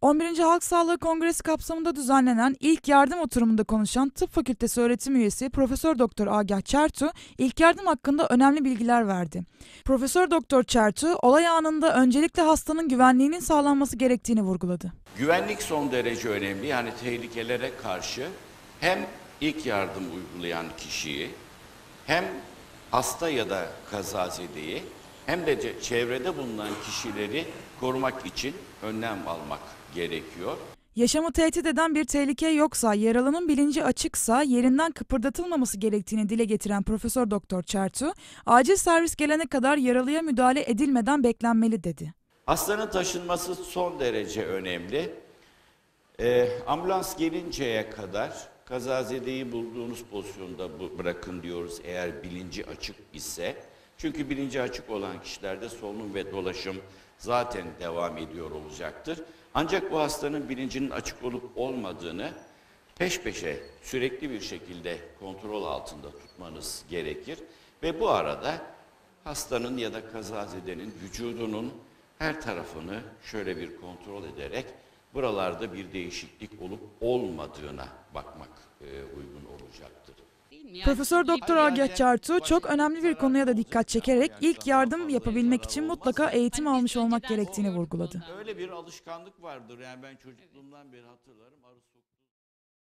11. Halk Sağlığı Kongresi kapsamında düzenlenen ilk yardım oturumunda konuşan Tıp Fakültesi öğretim üyesi Profesör Doktor Agah Çertu ilk yardım hakkında önemli bilgiler verdi. Profesör Doktor Çertu olay anında öncelikle hastanın güvenliğinin sağlanması gerektiğini vurguladı. Güvenlik son derece önemli. Yani tehlikelere karşı hem ilk yardım uygulayan kişiyi hem hasta ya da kazazedeyi hem de çevrede bulunan kişileri korumak için önlem almak gerekiyor. Yaşamı tehdit eden bir tehlike yoksa, yaralının bilinci açıksa yerinden kıpırdatılmaması gerektiğini dile getiren Profesör Doktor Çertu, acil servis gelene kadar yaralıya müdahale edilmeden beklenmeli dedi. Hastanın taşınması son derece önemli. Ee, ambulans gelinceye kadar kazazedeyi bulduğunuz pozisyonda bırakın diyoruz eğer bilinci açık ise. Çünkü bilinci açık olan kişilerde solunum ve dolaşım zaten devam ediyor olacaktır. Ancak bu hastanın bilincinin açık olup olmadığını peş peşe sürekli bir şekilde kontrol altında tutmanız gerekir. Ve bu arada hastanın ya da kazazedenin vücudunun her tarafını şöyle bir kontrol ederek buralarda bir değişiklik olup olmadığına bakmak e, uygun olacaktır. Profesör Doktor Agah Çartu çok önemli bir konuya da dikkat çekerek ilk yardım yapabilmek için mutlaka eğitim almış olmak gerektiğini vurguladı. Öyle bir alışkanlık vardır. Yani ben çocukluğumdan beri hatırlarım. Arı